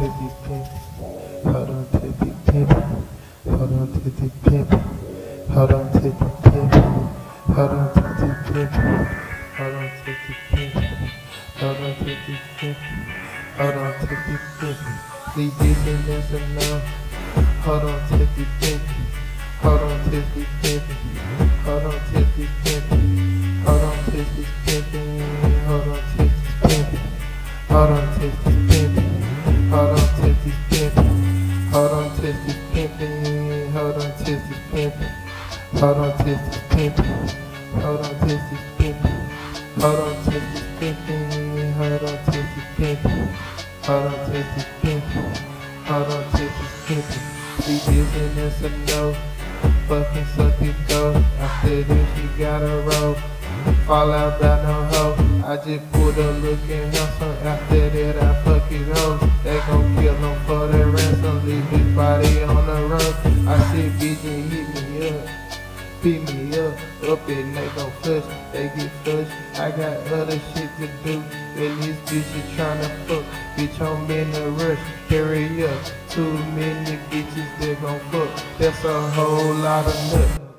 titty pimp. Hold on, titty pimp. Hold on, titty pimp. Hold on, titty pimp. Hold on, titty pimp. Hold on, titty pimp. Hold on, titty pimp. Hold on, titty pimp. Leave this and that's enough. Hold on, titty pimp. Hold on, titty pimp. Hold on, titty pimp. Hold on, titty pimp. Hold on, titty pimp. Hold on, Hold on to this pimpin', hold on to this pimpin', hold on to this pimpin', hold on to this pimpin', hold on to this pimpin', hold on to this pimpin', hold on to this pimpin', hold on to this pimpin'. She giving us a no, fucking suck his dough. After this, she got a roll. Fall out about no hoe. I just pulled up looking handsome. After that, I fuck his hoes. They gon' kill them fuck. Bitch, hit me up. Beat me up, up and they gon' flush, they get flushed. I got other shit to do, and this bitch is tryna fuck. Bitch, I'm in a rush, hurry up. Too many bitches that gon' fuck, that's a whole lot of nut.